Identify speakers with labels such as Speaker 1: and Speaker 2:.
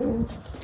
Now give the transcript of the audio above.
Speaker 1: Mm-hmm.